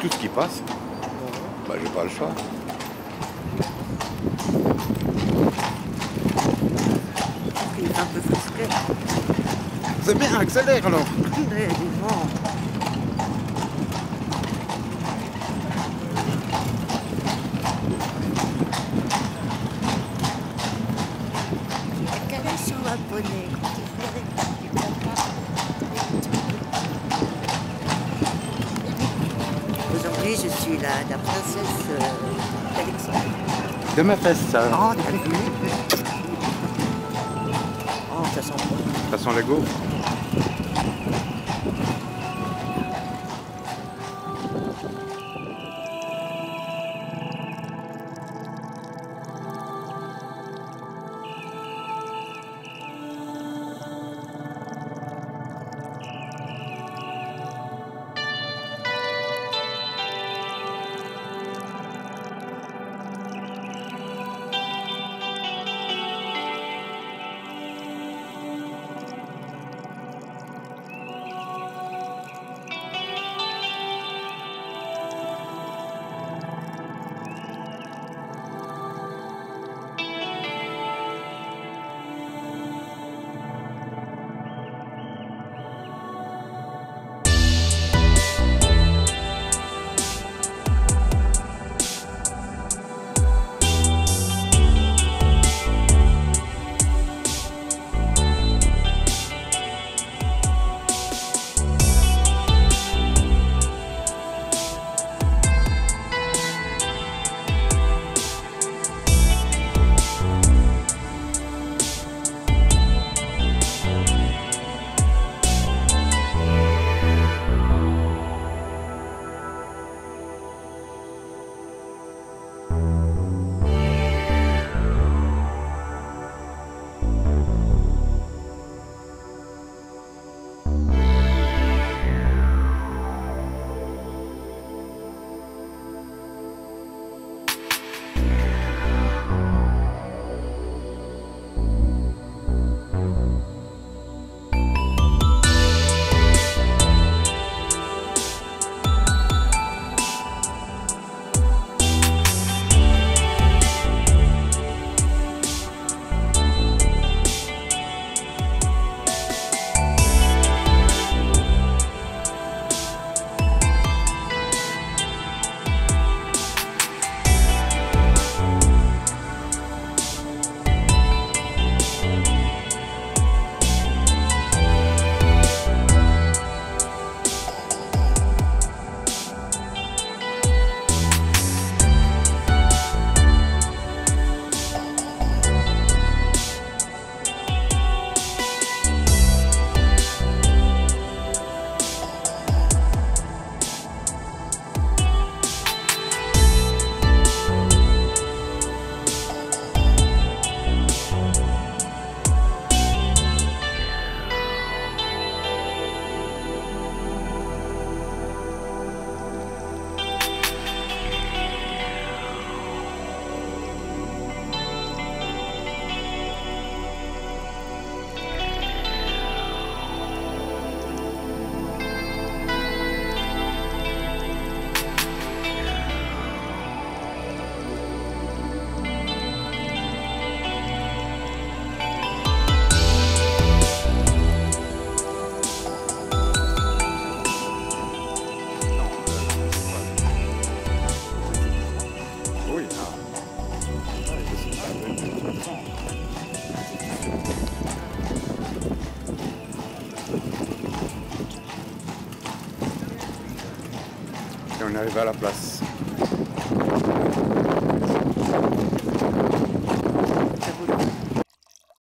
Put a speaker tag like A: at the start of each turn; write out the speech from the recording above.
A: tout ce qui passe. Bah, j'ai pas le choix.
B: Il est un peu frustré.
A: C'est bien, accélère alors?
B: Mais bon. La, la princesse euh, d'Alexandre.
A: De ma fesse, ça.
B: Oh, t'as vu? Oh, ça sent bon.
A: Ça sent les gaufres. Et on arrive à la place.